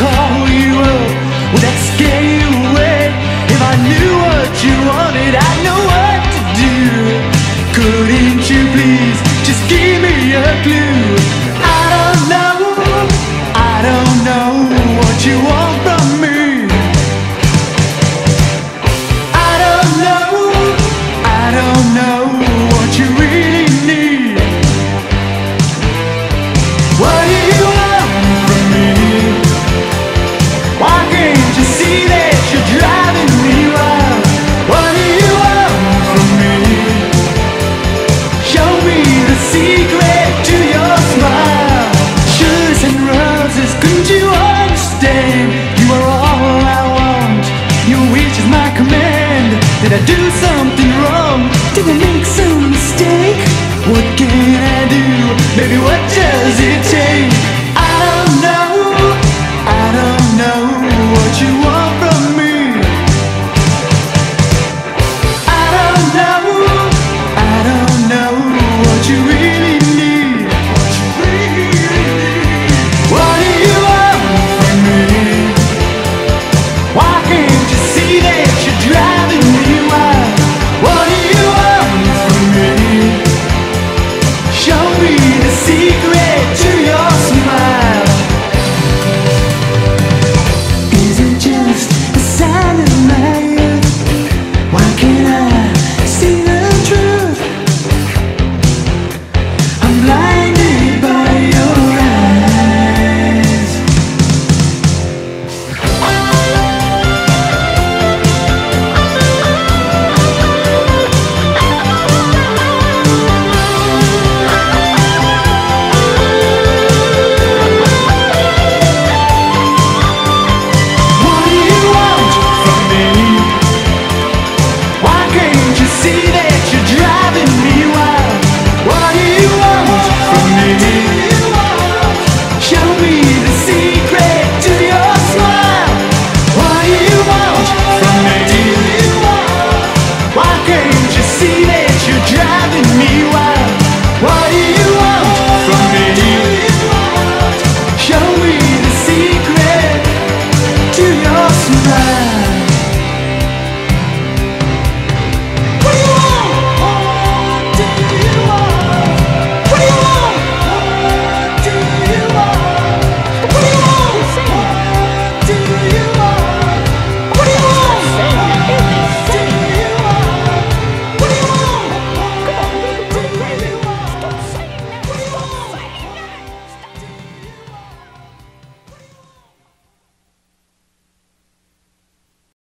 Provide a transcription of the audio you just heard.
call you up? Would that scare you away? If I knew what you wanted, I'd know what to do. Couldn't you please just give me a clue? I do something wrong? Did I make some mistake? What can I do? Baby, what does it